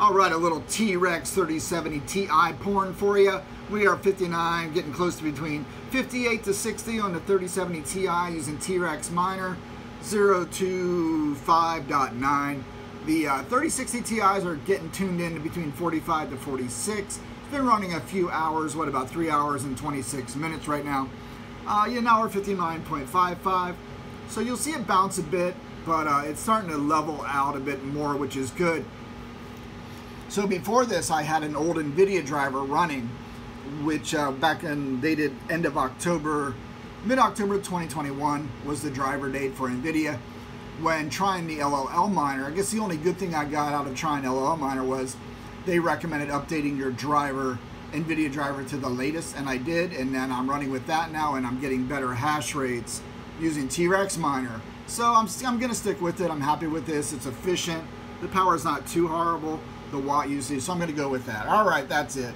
I'll write a little T-Rex 3070 Ti porn for you. We are 59, getting close to between 58 to 60 on the 3070 Ti using T-Rex miner 025.9. The uh, 3060 Ti's are getting tuned in to between 45 to 46. It's been running a few hours, what about 3 hours and 26 minutes right now. Uh, yeah, now we're 59.55. So you'll see it bounce a bit, but uh, it's starting to level out a bit more, which is good. So before this, I had an old NVIDIA driver running, which uh, back in, did end of October, mid-October 2021 was the driver date for NVIDIA. When trying the lolMiner, I guess the only good thing I got out of trying lolMiner was they recommended updating your driver, NVIDIA driver to the latest, and I did, and then I'm running with that now, and I'm getting better hash rates using T-Rex miner. So I'm, I'm gonna stick with it. I'm happy with this. It's efficient. The power is not too horrible the watt usage, so I'm going to go with that. All right, that's it.